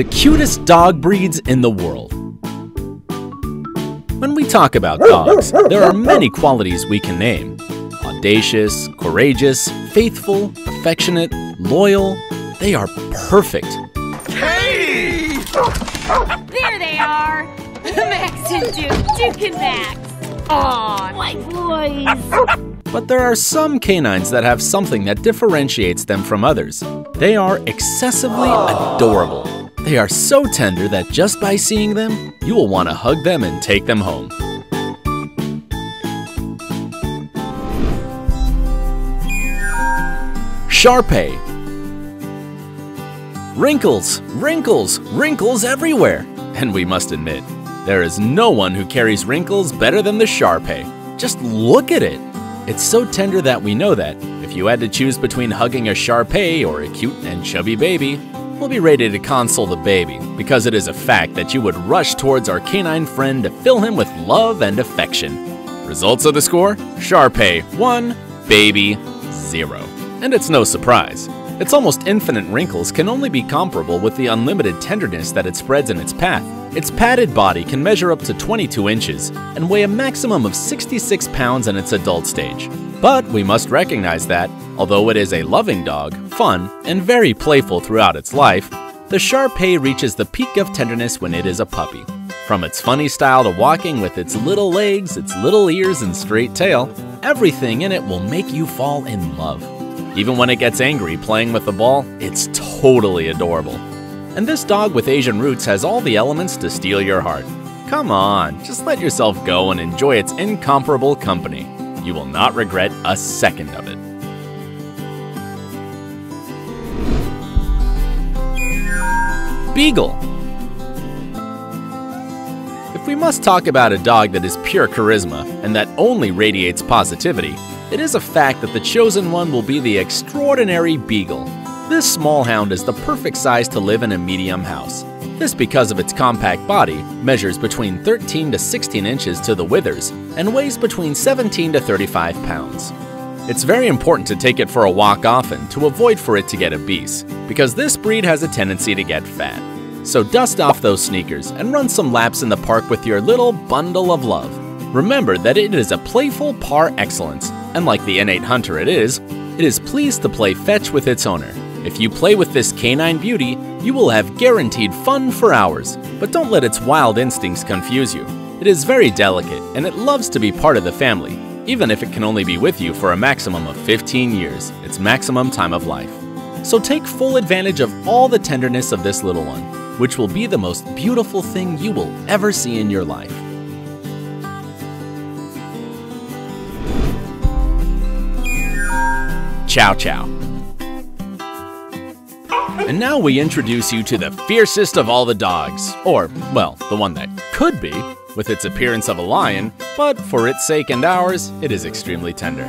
the cutest dog breeds in the world. When we talk about dogs, there are many qualities we can name. Audacious, courageous, faithful, affectionate, loyal. They are perfect. Hey! There they are! Max and Duke, Duke and Max. Aw, my boys. But there are some canines that have something that differentiates them from others. They are excessively adorable. They are so tender that just by seeing them, you will want to hug them and take them home. Shar-Pei Wrinkles, wrinkles, wrinkles everywhere! And we must admit, there is no one who carries wrinkles better than the Shar-Pei. Just look at it! It's so tender that we know that if you had to choose between hugging a Shar-Pei or a cute and chubby baby, we'll be ready to console the baby because it is a fact that you would rush towards our canine friend to fill him with love and affection. Results of the score? Shar-Pei 1, baby 0. And it's no surprise. Its almost infinite wrinkles can only be comparable with the unlimited tenderness that it spreads in its path. Its padded body can measure up to 22 inches and weigh a maximum of 66 pounds in its adult stage. But we must recognize that, although it is a loving dog, fun, and very playful throughout its life, the Shar-Pei reaches the peak of tenderness when it is a puppy. From its funny style to walking with its little legs, its little ears, and straight tail, everything in it will make you fall in love. Even when it gets angry playing with the ball, it's totally adorable. And this dog with Asian roots has all the elements to steal your heart. Come on, just let yourself go and enjoy its incomparable company. You will not regret a second of it. Beagle. If we must talk about a dog that is pure charisma and that only radiates positivity, it is a fact that the chosen one will be the extraordinary Beagle. This small hound is the perfect size to live in a medium house. This because of its compact body, measures between 13 to 16 inches to the withers, and weighs between 17 to 35 pounds. It's very important to take it for a walk often to avoid for it to get obese, because this breed has a tendency to get fat. So dust off those sneakers and run some laps in the park with your little bundle of love. Remember that it is a playful par excellence, and like the N8 Hunter it is, it is pleased to play fetch with its owner. If you play with this canine beauty, you will have guaranteed fun for hours, but don't let its wild instincts confuse you. It is very delicate and it loves to be part of the family, even if it can only be with you for a maximum of 15 years, its maximum time of life. So take full advantage of all the tenderness of this little one, which will be the most beautiful thing you will ever see in your life. Chow Chow. And now we introduce you to the fiercest of all the dogs, or, well, the one that could be, with its appearance of a lion, but for its sake and ours, it is extremely tender.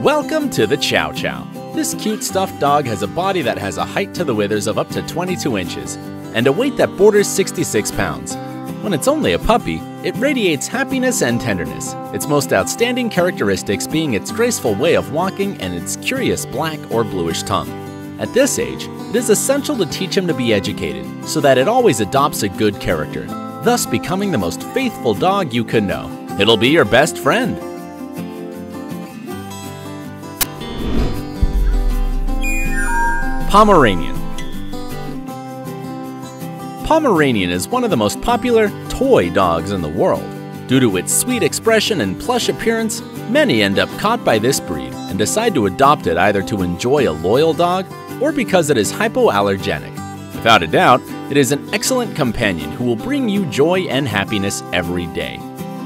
Welcome to the Chow Chow. This cute stuffed dog has a body that has a height to the withers of up to 22 inches, and a weight that borders 66 pounds. When it's only a puppy, it radiates happiness and tenderness, its most outstanding characteristics being its graceful way of walking and its curious black or bluish tongue. At this age, it is essential to teach him to be educated so that it always adopts a good character, thus becoming the most faithful dog you could know. It'll be your best friend. Pomeranian Pomeranian is one of the most popular toy dogs in the world. Due to its sweet expression and plush appearance, many end up caught by this breed and decide to adopt it either to enjoy a loyal dog or because it is hypoallergenic. Without a doubt, it is an excellent companion who will bring you joy and happiness every day.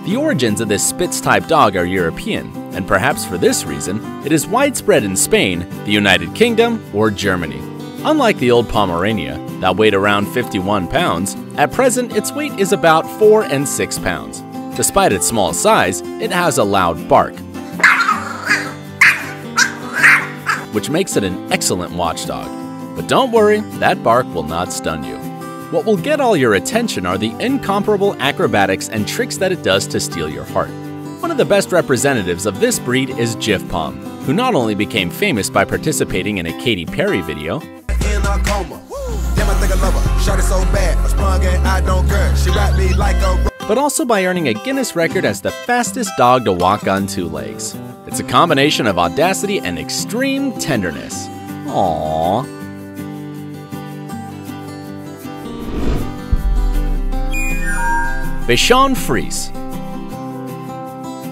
The origins of this Spitz type dog are European, and perhaps for this reason, it is widespread in Spain, the United Kingdom, or Germany. Unlike the old Pomerania, that weighed around 51 pounds, at present its weight is about 4 and 6 pounds. Despite its small size, it has a loud bark, which makes it an excellent watchdog. But don't worry, that bark will not stun you. What will get all your attention are the incomparable acrobatics and tricks that it does to steal your heart. One of the best representatives of this breed is Jiffpom, who not only became famous by participating in a Katy Perry video, like a lover. Shot it so bad, I sprung and I don't care. She wrapped me like a but also by earning a Guinness record as the fastest dog to walk on two legs. It's a combination of audacity and extreme tenderness. Aww. Bichon Frise.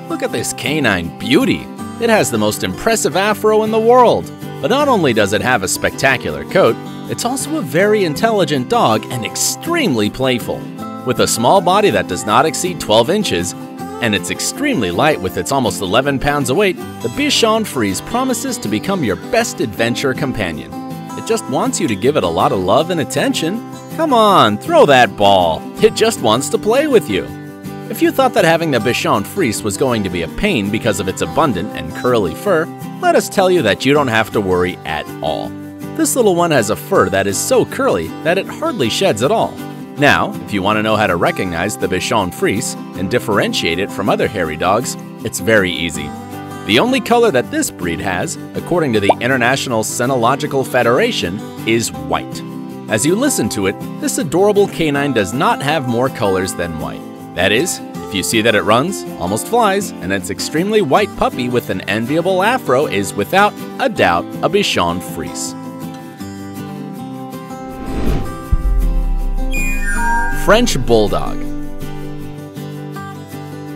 Look at this canine beauty. It has the most impressive afro in the world. But not only does it have a spectacular coat, it's also a very intelligent dog and extremely playful. With a small body that does not exceed 12 inches, and it's extremely light with its almost 11 pounds of weight, the Bichon Frise promises to become your best adventure companion. It just wants you to give it a lot of love and attention. Come on, throw that ball. It just wants to play with you. If you thought that having the Bichon Frise was going to be a pain because of its abundant and curly fur, let us tell you that you don't have to worry at all. This little one has a fur that is so curly that it hardly sheds at all. Now, if you want to know how to recognize the Bichon Frise and differentiate it from other hairy dogs, it's very easy. The only color that this breed has, according to the International Cynological Federation, is white. As you listen to it, this adorable canine does not have more colors than white. That is, if you see that it runs, almost flies, and its extremely white puppy with an enviable afro is without a doubt a Bichon Frise. French Bulldog.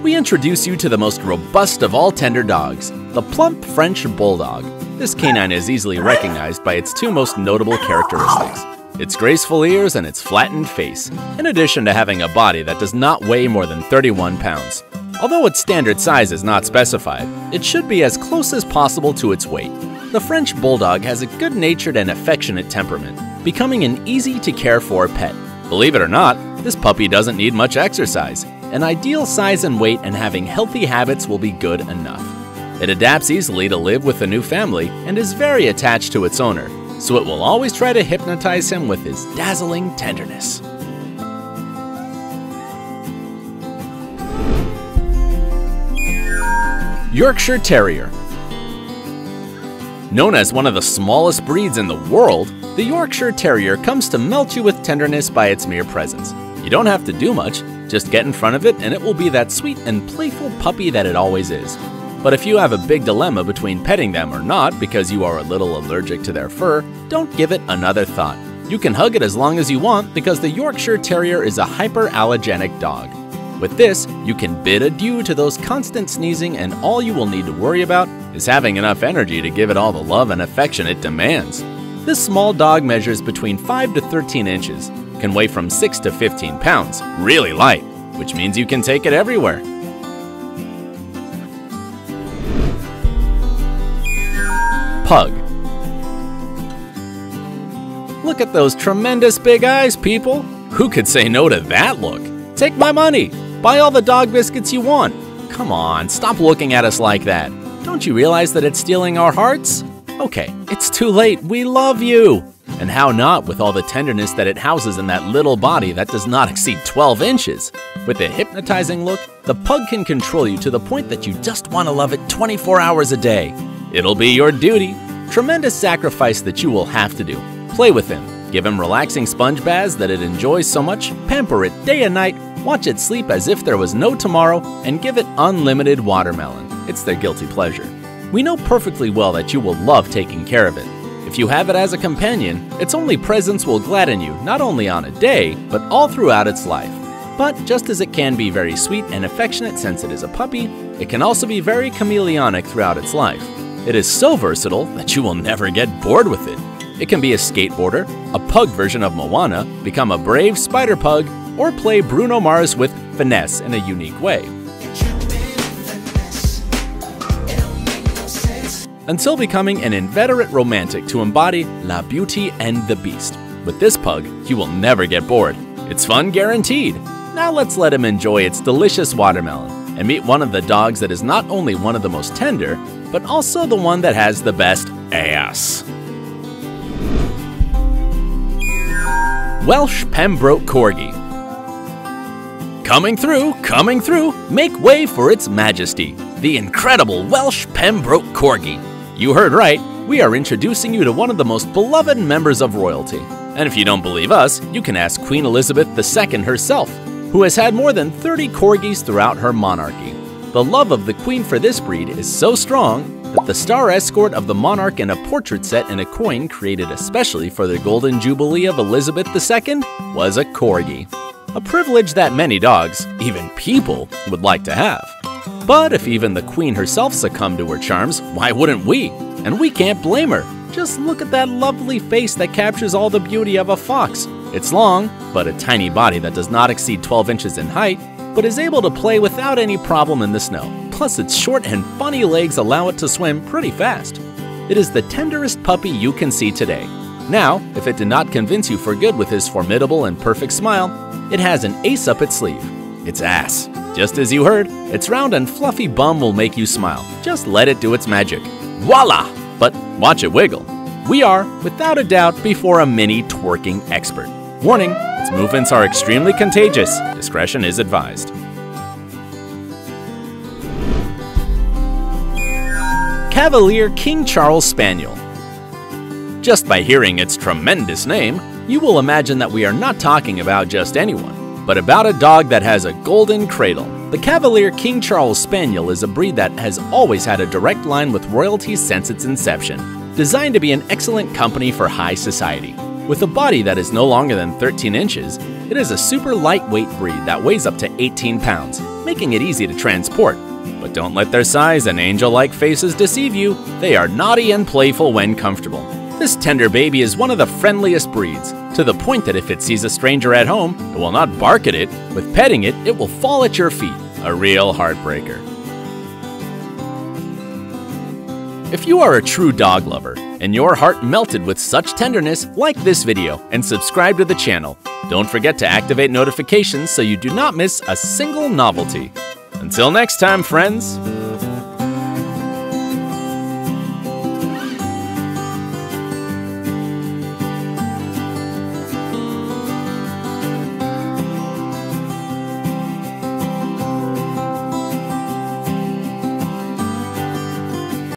We introduce you to the most robust of all tender dogs, the plump French Bulldog. This canine is easily recognized by its two most notable characteristics its graceful ears and its flattened face, in addition to having a body that does not weigh more than 31 pounds. Although its standard size is not specified, it should be as close as possible to its weight. The French Bulldog has a good natured and affectionate temperament, becoming an easy to care for pet. Believe it or not, this puppy doesn't need much exercise. An ideal size and weight and having healthy habits will be good enough. It adapts easily to live with a new family and is very attached to its owner, so it will always try to hypnotize him with his dazzling tenderness. Yorkshire Terrier Known as one of the smallest breeds in the world, the Yorkshire Terrier comes to melt you with tenderness by its mere presence. You don't have to do much, just get in front of it and it will be that sweet and playful puppy that it always is. But if you have a big dilemma between petting them or not because you are a little allergic to their fur, don't give it another thought. You can hug it as long as you want because the Yorkshire Terrier is a hyperallergenic dog. With this, you can bid adieu to those constant sneezing and all you will need to worry about is having enough energy to give it all the love and affection it demands. This small dog measures between 5 to 13 inches, can weigh from 6 to 15 pounds, really light, which means you can take it everywhere. Pug. Look at those tremendous big eyes, people! Who could say no to that look? Take my money! Buy all the dog biscuits you want! Come on, stop looking at us like that. Don't you realize that it's stealing our hearts? Okay, it's too late. We love you. And how not with all the tenderness that it houses in that little body that does not exceed 12 inches? With a hypnotizing look, the pug can control you to the point that you just want to love it 24 hours a day. It'll be your duty. Tremendous sacrifice that you will have to do. Play with him. Give him relaxing sponge baths that it enjoys so much, pamper it day and night, watch it sleep as if there was no tomorrow, and give it unlimited watermelon. It's their guilty pleasure. We know perfectly well that you will love taking care of it. If you have it as a companion, its only presence will gladden you not only on a day, but all throughout its life. But just as it can be very sweet and affectionate since it is a puppy, it can also be very chameleonic throughout its life. It is so versatile that you will never get bored with it. It can be a skateboarder, a pug version of Moana, become a brave spider pug, or play Bruno Mars with finesse in a unique way. until becoming an inveterate romantic to embody La Beauty and the Beast. With this pug, you will never get bored. It's fun guaranteed. Now let's let him enjoy its delicious watermelon and meet one of the dogs that is not only one of the most tender, but also the one that has the best ass. Welsh Pembroke Corgi. Coming through, coming through, make way for its majesty, the incredible Welsh Pembroke Corgi. You heard right, we are introducing you to one of the most beloved members of royalty. And if you don't believe us, you can ask Queen Elizabeth II herself, who has had more than 30 corgis throughout her monarchy. The love of the Queen for this breed is so strong that the star escort of the monarch in a portrait set in a coin created especially for the Golden Jubilee of Elizabeth II was a corgi. A privilege that many dogs, even people, would like to have. But if even the Queen herself succumbed to her charms, why wouldn't we? And we can't blame her. Just look at that lovely face that captures all the beauty of a fox. It's long, but a tiny body that does not exceed 12 inches in height, but is able to play without any problem in the snow. Plus, its short and funny legs allow it to swim pretty fast. It is the tenderest puppy you can see today. Now, if it did not convince you for good with his formidable and perfect smile, it has an ace up its sleeve its ass. Just as you heard, its round and fluffy bum will make you smile. Just let it do its magic. Voila! But watch it wiggle. We are, without a doubt, before a mini twerking expert. Warning, its movements are extremely contagious. Discretion is advised. Cavalier King Charles Spaniel. Just by hearing its tremendous name, you will imagine that we are not talking about just anyone, but about a dog that has a golden cradle. The Cavalier King Charles Spaniel is a breed that has always had a direct line with royalty since its inception, designed to be an excellent company for high society. With a body that is no longer than 13 inches, it is a super lightweight breed that weighs up to 18 pounds, making it easy to transport. But don't let their size and angel like faces deceive you, they are naughty and playful when comfortable. This tender baby is one of the friendliest breeds, to the point that if it sees a stranger at home, it will not bark at it. With petting it, it will fall at your feet. A real heartbreaker. If you are a true dog lover and your heart melted with such tenderness, like this video and subscribe to the channel. Don't forget to activate notifications so you do not miss a single novelty. Until next time, friends.